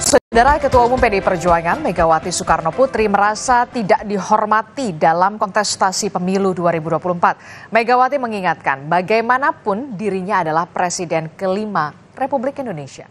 Saudara Ketua Umum PDI Perjuangan Megawati Soekarno Putri merasa tidak dihormati dalam kontestasi pemilu 2024. Megawati mengingatkan bagaimanapun dirinya adalah presiden kelima Republik Indonesia.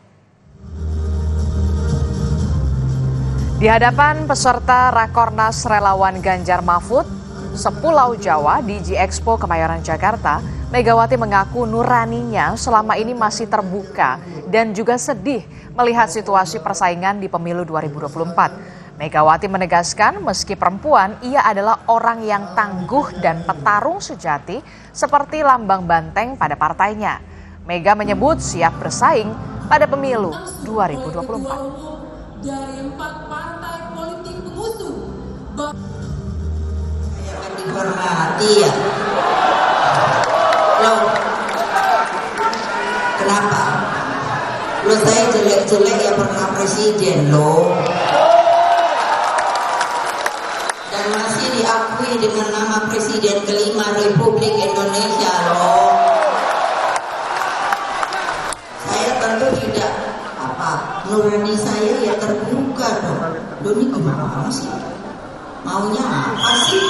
Di hadapan peserta Rakornas Relawan Ganjar Mahfud, Sepulau Jawa di G Expo Kemayoran Jakarta, Megawati mengaku nuraninya selama ini masih terbuka dan juga sedih melihat situasi persaingan di pemilu 2024. Megawati menegaskan meski perempuan, ia adalah orang yang tangguh dan petarung sejati seperti lambang banteng pada partainya. Mega menyebut siap bersaing pada pemilu 2024 dari empat partai politik pengusung. Saya akan dihormati ya. Loh, kenapa? Lo saya jelek-jelek ya pernah presiden loh. Dan masih diakui dengan nama presiden kelima Republik Indonesia loh. Saya tentu tidak apa nurani saya ya terbuka dong lo ini gimana sih maunya apa sih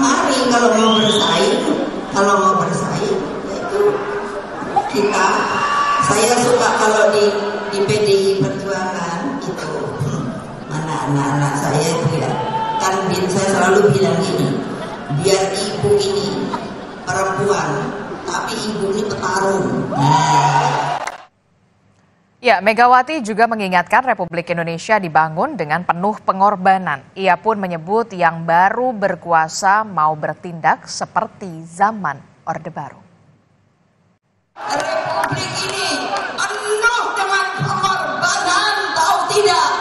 mari kalau mau bersaing kalau mau bersaing itu kita saya suka kalau di di PDI Perjuangan itu mana anak-anak saya itu ya kan saya selalu bilang gini biar ibu ini perempuan tapi ibu ini petarung. Nah Ya, Megawati juga mengingatkan Republik Indonesia dibangun dengan penuh pengorbanan. Ia pun menyebut yang baru berkuasa mau bertindak seperti zaman Orde Baru. Republik ini penuh dengan pengorbanan, tahu tidak?